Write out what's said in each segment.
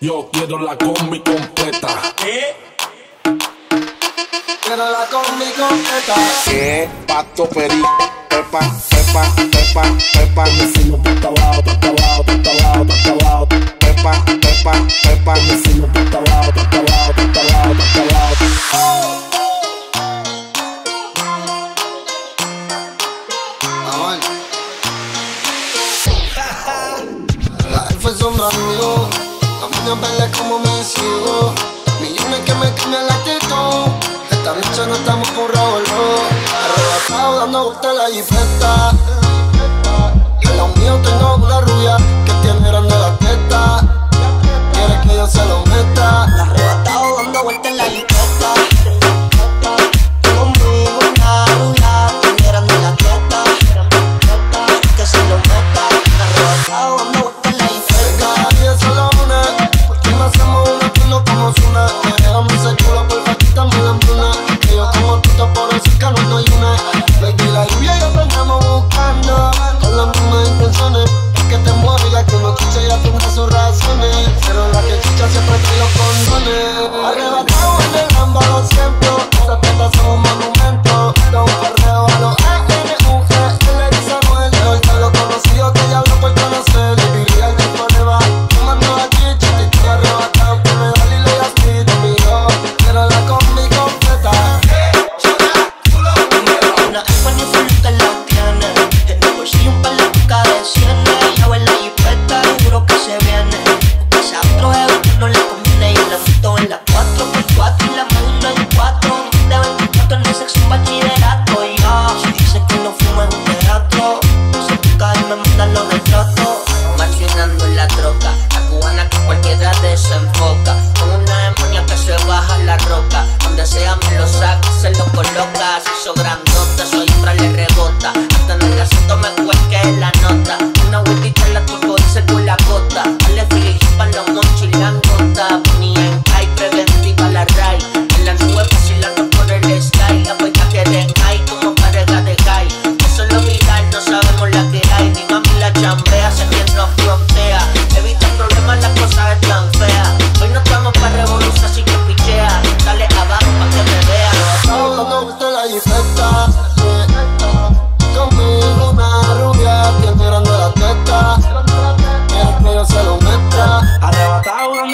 Yo quiero la combi completa. ¿Qué? Quiero la combi completa. ¿Qué? Pato peri. Pepa, pepa, pepa, pepa. Vecino puta lao, puta lao, puta lao, puta lao. Pepa, pepa, pepa. Vecino puta lao, puta lao, puta lao, puta lao. Oh. La elfa es sombra mío una bala como me sigo. Millones que me cambian la actitud. Esta noche no estamos por revolver. Arrebatado dando vueltas la jipeta. Y a lo mío tengo la rubia.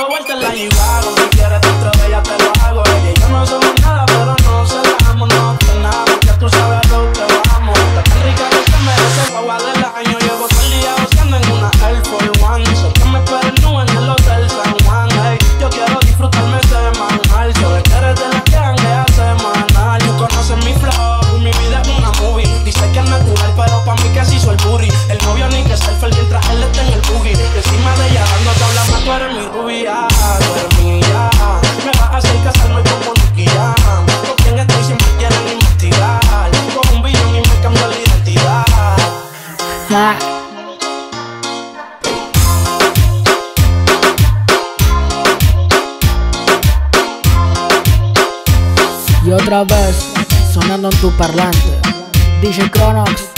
I want the lie you are. otra vez sonando en tu parlante. DJ Cronox.